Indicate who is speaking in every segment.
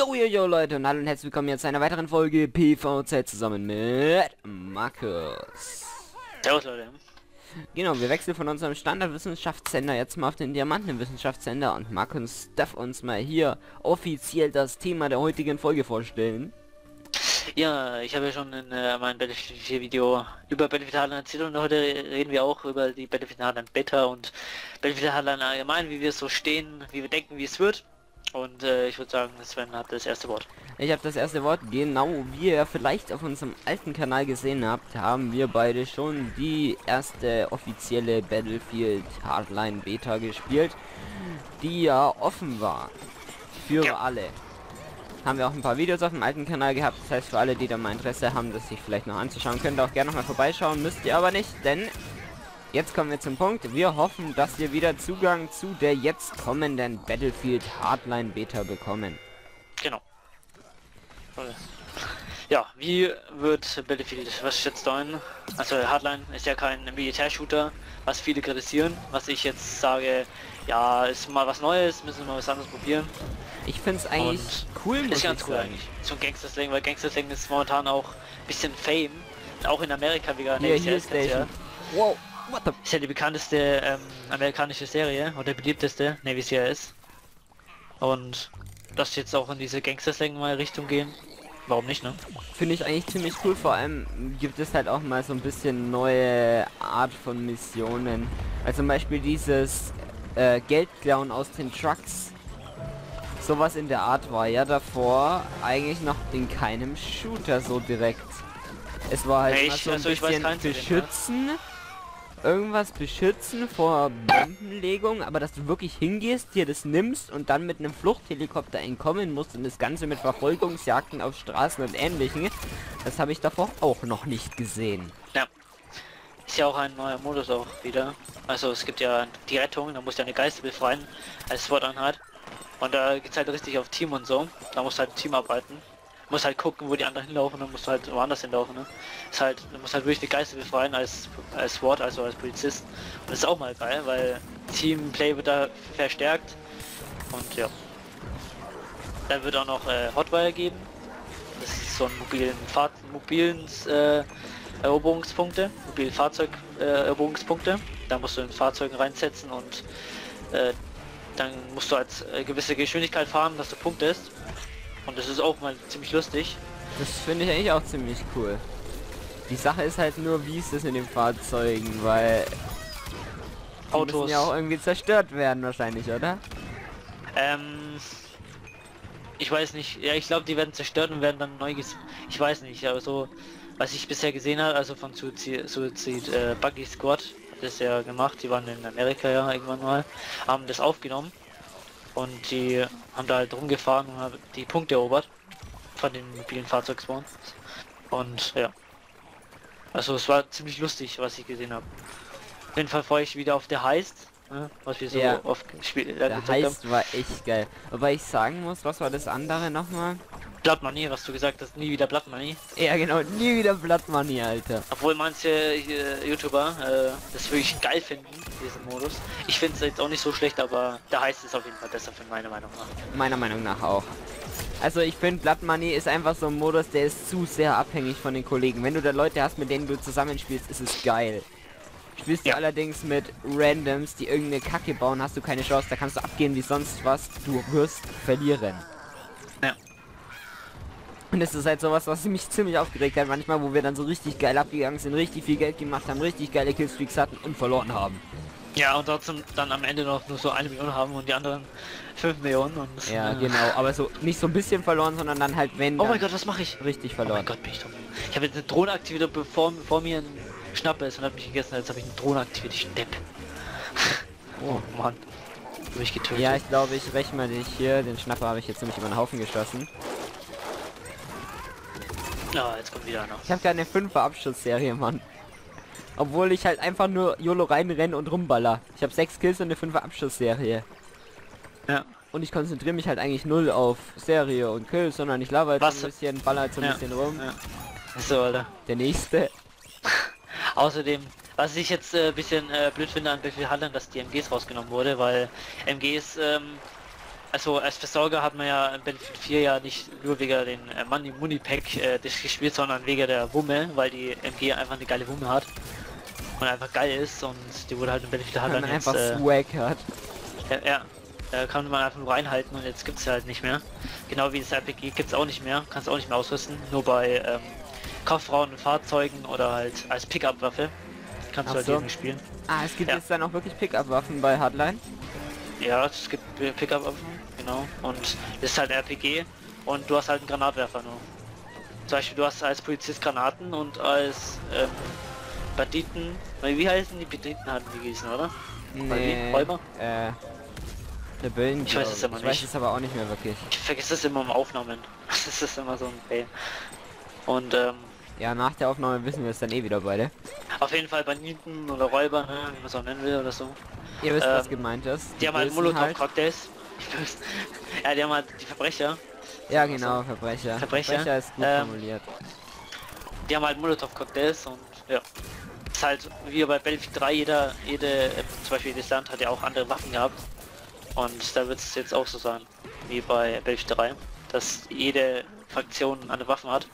Speaker 1: Jo, jo, jo, Leute und hallo und herzlich willkommen jetzt zu einer weiteren Folge PvZ zusammen mit Markus.
Speaker 2: Servus Leute.
Speaker 1: Genau, wir wechseln von unserem Standardwissenschaftssender jetzt mal auf den Diamantenwissenschaftssender und Markus darf uns mal hier offiziell das Thema der heutigen Folge vorstellen.
Speaker 2: Ja, ich habe ja schon in äh, meinem Battlefield 4 Video über Battlefield Hardline erzählt und heute reden wir auch über die Battlefield Hardline Beta und Battlefield Hardline allgemein, wie wir so stehen, wie wir denken, wie es wird. Und äh, ich würde sagen, Sven hat das erste Wort.
Speaker 1: Ich habe das erste Wort, genau wie ihr vielleicht auf unserem alten Kanal gesehen habt, haben wir beide schon die erste offizielle Battlefield Hardline Beta gespielt, die ja offen war. Für
Speaker 2: Ja.
Speaker 1: alle. Haben wir auch ein paar Videos auf dem alten Kanal gehabt, das heißt für alle, die da mal Interesse haben, das sich vielleicht noch anzuschauen, könnt ihr auch gerne noch mal vorbeischauen, müsst ihr aber nicht, denn Jetzt kommen wir zum Punkt. Wir hoffen, dass wir wieder Zugang zu der jetzt kommenden Battlefield Hardline Beta bekommen.
Speaker 2: Genau. Ja, wie wird Battlefield, was schätzt du ein? Also Hardline ist ja kein Militärshooter, was viele kritisieren, was ich jetzt sage, ja, ist mal was Neues, müssen wir mal was anderes probieren.
Speaker 1: Ich finde es eigentlich
Speaker 2: Und
Speaker 1: cool, muss
Speaker 2: Ist ganz
Speaker 1: ich
Speaker 2: cool
Speaker 1: sagen.
Speaker 2: eigentlich. So ein Gangster-Slang, weil Gangster-Slang ist momentan auch ein bisschen Fame. Auch in Amerika wieder.
Speaker 1: Hier, hier Station. Wow, what the...
Speaker 2: Ist ja die bekannteste ähm, amerikanische Serie und der beliebteste Navy CRS. Und das jetzt auch in diese Gangster-Slang mal Richtung gehen. Warum nicht, ne?
Speaker 1: Finde ich eigentlich ziemlich cool. Vor allem gibt es halt auch mal so ein bisschen neue Art von Missionen. Also zum Beispiel dieses äh, Geldklauen aus den Trucks. Sowas in der Art war ja davor eigentlich noch in keinem Shooter so direkt. Es war halt immer
Speaker 2: ich-
Speaker 1: so ein
Speaker 2: also
Speaker 1: bisschen
Speaker 2: ne?
Speaker 1: beschützen. Irgendwas beschützen vor Bombenlegung, aber dass du wirklich hingehst, dir das nimmst und dann mit einem Fluchthelikopter entkommen musst und das Ganze mit Verfolgungsjagden auf Straßen und ähnlichen, das habe ich davor auch noch nicht gesehen.
Speaker 2: Ja. Ist ja auch ein neuer Modus auch wieder. Also es gibt ja die Rettung, da musst du eine Geister befreien als SWAT-Einheit. Und da geht's halt richtig auf Team und so. Da musst du halt Team arbeiten. Musst halt gucken, wo die anderen hinlaufen, dann musst du halt woanders hinlaufen. Ne? Ist halt, du musst halt wirklich die Geister befreien als als SWAT, also als Polizist. Und das ist auch mal geil, weil Teamplay wird da verstärkt. Und ja. Dann wird auch noch äh, Hotwire geben. Das ist so ein mobilen Fahr mobilen äh, Eroberungspunkte, mobile Fahrzeug äh, Eroberungspunkte. Da musst du in Fahrzeugen reinsetzen und äh, dann musst du als äh, gewisse Geschwindigkeit fahren, dass du punktest. Und das ist auch mal ziemlich lustig.
Speaker 1: Das finde ich eigentlich auch ziemlich cool. Die Sache ist halt nur, wie ist es in den Fahrzeugen, weil
Speaker 2: Autos.
Speaker 1: müssen ja auch irgendwie zerstört werden wahrscheinlich, oder?
Speaker 2: Ähm, ich weiß nicht. Ja, ich glaube, die werden zerstört und werden dann neu ges Ich weiß nicht, aber so, was ich bisher gesehen habe, also von Suicide, Suicide äh, Buggy Squad, hat das ja gemacht. Die waren in Amerika ja irgendwann mal, haben das aufgenommen und die haben da halt rumgefahren und haben die Punkte erobert von den mobilen Fahrzeugspawns. Und ja. Also es war ziemlich lustig, was ich gesehen habe. Auf jeden Fall freue ich wieder auf der Heist, ne, was wir so
Speaker 1: Ja.
Speaker 2: oft gespielt
Speaker 1: Der
Speaker 2: gezockt haben.
Speaker 1: war echt geil. Wobei ich sagen muss, was war das andere nochmal?
Speaker 2: Blood Money, was du gesagt hast, nie wieder Blood Money.
Speaker 1: Ja genau, nie wieder Blood Money, Alter.
Speaker 2: Obwohl manche äh, YouTuber äh, das wirklich geil finden, diesen Modus. Ich finde es jetzt auch nicht so schlecht, aber der heißt es auf jeden Fall besser für meine Meinung nach.
Speaker 1: Meiner Meinung nach auch. Also ich finde Blood Money ist einfach so ein Modus, der ist zu sehr abhängig von den Kollegen. Wenn du da Leute hast, mit denen du zusammenspielst, ist es geil. Spielst du
Speaker 2: Ja.
Speaker 1: allerdings mit Randoms, die irgendeine Kacke bauen, hast du keine Chance. Da kannst du abgehen wie sonst was. Du wirst verlieren. Und es ist halt sowas, was mich ziemlich aufgeregt hat manchmal, wo wir dann so richtig geil abgegangen sind, richtig viel Geld gemacht haben, richtig geile Killstreaks hatten und verloren haben.
Speaker 2: Ja, und trotzdem dann am Ende noch nur so eine Million haben und die anderen 5 Millionen und
Speaker 1: Ja,
Speaker 2: äh,
Speaker 1: genau. Aber so nicht so ein bisschen verloren, sondern dann halt wenn
Speaker 2: Oh mein Gott, was mache ich?
Speaker 1: richtig
Speaker 2: Oh mein
Speaker 1: verloren.
Speaker 2: Gott, bin ich dumm. Ich habe jetzt eine Drohne aktiviert, bevor vor mir ein Schnappe ist und hat mich gegessen, jetzt habe ich eine Drohne aktiviert, ich Depp. oh Mann. Hab ich getötet.
Speaker 1: Ja, ich glaube, ich räche mal dich hier. Den Schnapper habe ich jetzt nämlich über den Haufen geschossen.
Speaker 2: Ah, jetzt kommt wieder einer.
Speaker 1: Ich habe keine 5 Abschussserie, Mann. Obwohl ich halt einfach nur YOLO reinrenne und rumballer. Ich habe 6 Kills und eine 5 Abschussserie.
Speaker 2: Ja.
Speaker 1: Und ich konzentriere mich halt eigentlich null auf Serie und Kills, sondern ich laber jetzt
Speaker 2: Was?
Speaker 1: ein bisschen, baller jetzt so ein
Speaker 2: Ja,
Speaker 1: bisschen rum.
Speaker 2: ja. So, Alter.
Speaker 1: Der nächste.
Speaker 2: Außerdem, was ich jetzt ein äh, bisschen äh, blöd finde an Battlefield Hardline, dass die MGs rausgenommen wurde, weil MGs ähm, also als Versorger hat man ja in Battlefield 4 ja nicht nur wegen den äh, Money Money Pack äh, das gespielt, sondern wegen der Wumme, weil die MG einfach eine geile Wumme hat und einfach geil ist und die wurde halt in Battlefield halt dann jetzt,
Speaker 1: einfach
Speaker 2: äh,
Speaker 1: Swag hat.
Speaker 2: ja, ja, da kann man einfach nur reinhalten und jetzt gibt's halt nicht mehr. Genau wie das RPG gibt's auch nicht mehr, kannst auch nicht mehr ausrüsten, nur bei ähm, Kauffrauen und Fahrzeugen oder halt als Pickup-Waffe kannst
Speaker 1: Ach
Speaker 2: du halt
Speaker 1: so.
Speaker 2: spielen.
Speaker 1: Ah, es gibt
Speaker 2: Ja.
Speaker 1: jetzt dann auch wirklich Pickup-Waffen bei Hardline.
Speaker 2: Ja, es gibt Pickup-Waffen, genau. Und das ist halt RPG und du hast halt einen Granatwerfer nur. Zum Beispiel du hast als Polizist Granaten und als ähm, Banditen, wie heißen die Banditen hatten die gießen, oder?
Speaker 1: Nee,
Speaker 2: Räuber?
Speaker 1: äh, Rebellen.
Speaker 2: Ich weiß es immer
Speaker 1: Ich weiß
Speaker 2: nicht.
Speaker 1: es aber auch nicht mehr wirklich.
Speaker 2: Ich vergesse es immer im Aufnahmen. Das ist immer so ein Fail. Und ähm,
Speaker 1: Ja, nach der Aufnahme wissen wir es dann eh wieder beide.
Speaker 2: auf jeden Fall Banditen oder Räuber, ne, wie man es auch nennen will oder so.
Speaker 1: Ihr wisst, was
Speaker 2: Ähm,
Speaker 1: gemeint ist.
Speaker 2: Die, haben halt
Speaker 1: Bösen
Speaker 2: Molotow-Cocktails. ja, die haben halt die Verbrecher.
Speaker 1: Ja, genau, Verbrecher.
Speaker 2: Verbrecher,
Speaker 1: ist gut
Speaker 2: ähm,
Speaker 1: formuliert.
Speaker 2: Die haben halt Molotow-Cocktails und ja. Ist halt wie bei Battlefield 3, jeder, jede, äh, zum Beispiel jedes Land hat ja auch andere Waffen gehabt. Und da wird es jetzt auch so sein, wie bei Battlefield 3, dass jede Fraktion andere Waffen hat.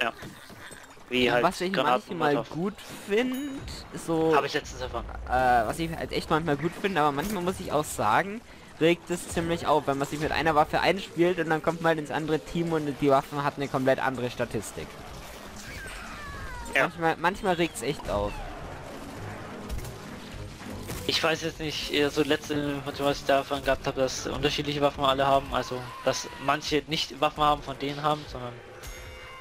Speaker 2: Ja. Wie halt
Speaker 1: was ich manchmal gut finde, so...
Speaker 2: Habe ich letztens erfahren.
Speaker 1: äh, was ich halt echt manchmal gut finde, aber manchmal muss ich auch sagen, regt es ziemlich auf, wenn man sich mit einer Waffe einspielt und dann kommt man ins andere Team und die Waffe hat eine komplett andere Statistik.
Speaker 2: Ja.
Speaker 1: Manchmal, manchmal regt es echt auf.
Speaker 2: Ich weiß jetzt nicht, eher so letzte Information, was ich davon gehabt habe, dass unterschiedliche Waffen alle haben, also dass manche nicht Waffen haben von denen haben, sondern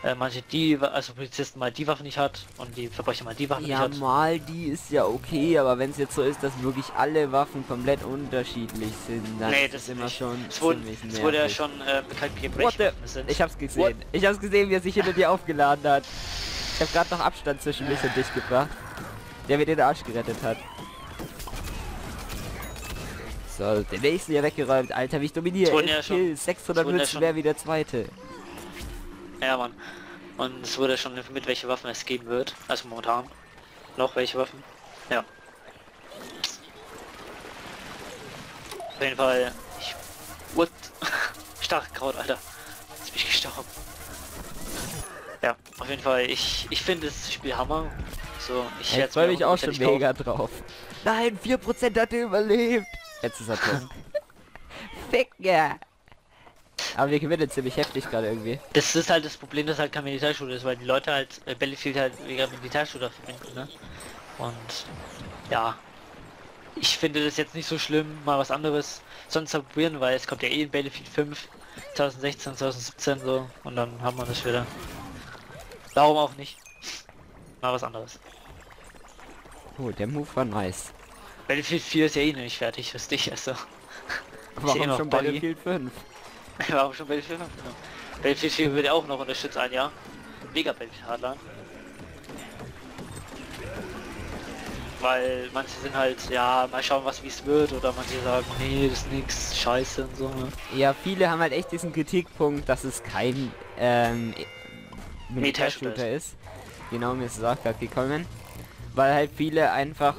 Speaker 2: äh, manche die, also Polizisten mal die Waffe nicht hat und die Verbrecher mal die Waffe
Speaker 1: Ja,
Speaker 2: nicht hat.
Speaker 1: mal die ist ja okay, aber wenn es jetzt so ist, dass wirklich alle Waffen komplett unterschiedlich sind, dann
Speaker 2: Nee,
Speaker 1: ist
Speaker 2: das
Speaker 1: es immer
Speaker 2: nicht.
Speaker 1: schon
Speaker 2: Es wurde, es wurde ja schon äh, bekannt, wie
Speaker 1: What. Ich hab's gesehen. Ich hab's gesehen, wie er sich hinter dir aufgeladen hat. Ich hab gerade noch Abstand zwischen mich und dich gebracht. Der mir den Arsch gerettet hat. So, den nächsten hier weggeräumt. Alter, wie ich dominiere.
Speaker 2: Ja schon-
Speaker 1: Kills, 600
Speaker 2: wurden ja
Speaker 1: Münzen wäre wie der zweite.
Speaker 2: Ja, Mann. Und es wurde schon mit welche Waffen es geben wird. Also momentan. Noch welche Waffen. Ja. Auf jeden Fall. Ich. What? Starkkraut, Alter. Jetzt bin ich gestorben. Ja, auf jeden Fall. Ich, ich finde das Spiel Hammer. So, ich
Speaker 1: Ich
Speaker 2: werd's
Speaker 1: freue mich auch schon mega drauf. Nein, 4% hat er überlebt. Jetzt ist er tot. Ficker. Aber wir gewinnen ziemlich heftig gerade irgendwie.
Speaker 2: Das ist halt das Problem, dass halt kein Militärshooter ist, weil die Leute halt äh, Battlefield halt wegen Militärshooter verbinden, ne? Und ja, ich finde das jetzt nicht so schlimm, mal was anderes sonst zu probieren, weil es kommt ja eh in Battlefield 5 2016, 2017 so und dann haben wir das wieder. Warum auch nicht? Mal was anderes.
Speaker 1: Oh, der Move war nice.
Speaker 2: Battlefield 4 ist ja eh noch nicht fertig, wisst ich also.
Speaker 1: Warum
Speaker 2: noch
Speaker 1: schon. Battlefield 5?
Speaker 2: Warum schon Battlefield 5? Genau. Battlefield 4 wird ja auch noch unterstützt ein Jahr. Mega Battlefield Hardline. Weil manche sind halt, ja, mal schauen, was wie es wird, oder manche sagen, nee, das ist nix, scheiße und so. Ne?
Speaker 1: Ja, viele haben halt echt diesen Kritikpunkt, dass es kein ähm,
Speaker 2: Militärshooter
Speaker 1: ist. Genau, mir ist es auch gerade gekommen. Weil halt viele einfach...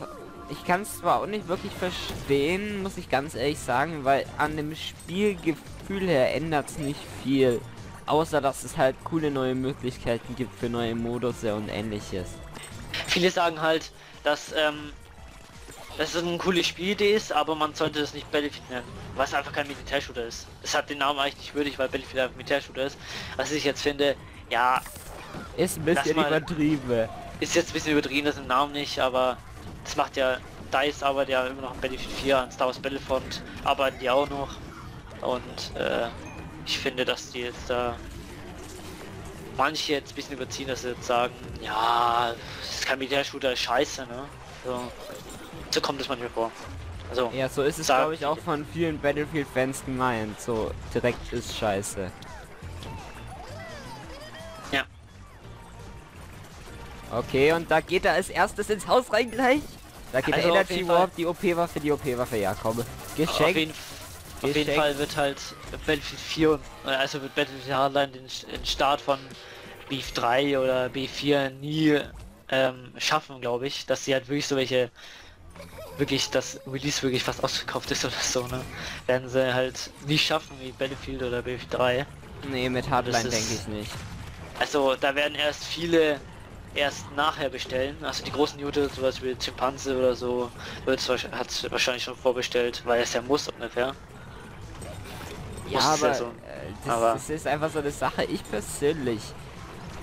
Speaker 1: Ich kann es zwar auch nicht wirklich verstehen, muss ich ganz ehrlich sagen, weil an dem Spielgefühl her ändert es nicht viel. Außer, dass es halt coole neue Möglichkeiten gibt für neue Modus und ähnliches.
Speaker 2: Viele sagen halt, dass, ähm, dass es eine coole Spielidee ist, aber man sollte es nicht Battlefield nennen, weil es einfach kein Militärshooter ist. Es hat den Namen eigentlich nicht würdig, weil Battlefield einfach Militärshooter ist. Was ich jetzt finde, ja,
Speaker 1: Ist ein bisschen
Speaker 2: mal-
Speaker 1: übertrieben.
Speaker 2: Ist jetzt ein bisschen übertrieben, das im Namen nicht, aber das macht ja DICE arbeitet ja immer noch an Battlefield 4, an Star Wars Battlefront arbeiten die auch noch. Und äh, ich finde, dass die jetzt da manche jetzt ein bisschen überziehen, dass sie jetzt sagen, ja, das ist kein Militärshooter, ist scheiße, ne? So, so kommt es manchmal vor. Also,
Speaker 1: Ja, so ist es glaube ich auch von vielen Battlefield-Fans gemeint. So, direkt ist scheiße.
Speaker 2: Ja.
Speaker 1: Okay, und da geht er als erstes ins Haus rein gleich. Da geht
Speaker 2: Also
Speaker 1: der Energy Warp, die OP-Waffe, die OP-Waffe, ja komm. Geschenkt.
Speaker 2: Auf jeden. Fall wird halt Battlefield 4, und- äh, also wird Battlefield Hardline den, den Start von Beef 3 oder B4 nie ähm, schaffen, glaube ich, dass sie halt wirklich so welche wirklich das Release wirklich fast ausverkauft ist oder so, ne? Werden sie halt nicht schaffen wie Battlefield oder Battlefield 3.
Speaker 1: Nee, mit Hardline denke ich nicht.
Speaker 2: Also da werden erst viele erst nachher bestellen. Also die großen User, zum Beispiel Chimpanse oder so, wahrsch- hat's wahrscheinlich schon vorbestellt, weil es ja muss ungefähr.
Speaker 1: Ja,
Speaker 2: ja
Speaker 1: aber,
Speaker 2: so.
Speaker 1: äh, das,
Speaker 2: Aber-
Speaker 1: das ist einfach so eine Sache. Ich persönlich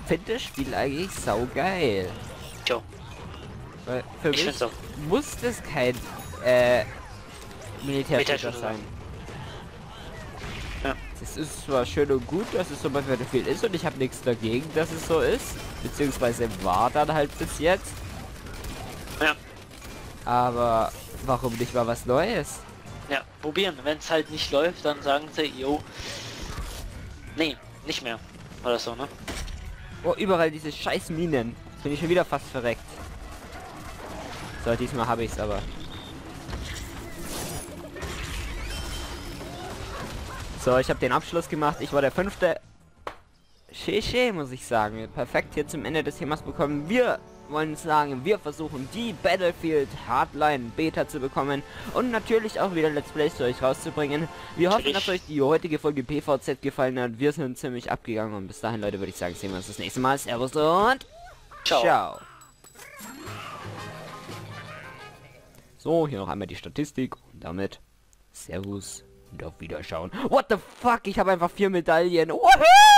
Speaker 1: finde das Spiel eigentlich saugeil.
Speaker 2: Tja,
Speaker 1: Weil für
Speaker 2: Ich
Speaker 1: mich muss das kein äh, Militärshooter
Speaker 2: Militärshooter
Speaker 1: sein.
Speaker 2: Ja.
Speaker 1: Es ist zwar schön und gut, dass es so bei Battlefield ist und ich habe nichts dagegen, dass es so ist. Beziehungsweise war dann halt bis jetzt.
Speaker 2: ja,
Speaker 1: Aber warum nicht mal was Neues?
Speaker 2: Ja, probieren. Wenn es halt nicht läuft, dann sagen sie, jo, nee, nicht mehr. Oder so, ne?
Speaker 1: Oh, überall diese scheiß Minen. Bin ich schon wieder fast verreckt. So, diesmal habe ich es aber. So, ich habe den Abschluss gemacht. Ich war der fünfte. Sheshe, muss ich sagen. Perfekt hier zum Ende des Themas bekommen. Wir wollen sagen, wir versuchen die Battlefield Hardline Beta zu bekommen und natürlich auch wieder Let's Plays für euch rauszubringen. Wir hoffen, dass euch die heutige Folge PVZ gefallen hat. Wir sind ziemlich abgegangen und bis dahin, Leute, würde ich sagen, sehen wir uns das nächste Mal. Servus und
Speaker 2: Ciao.
Speaker 1: Ciao. So, hier noch einmal die Statistik und damit Servus und auf Wiederschauen. What the fuck? Ich habe einfach vier Medaillen. Woohoo!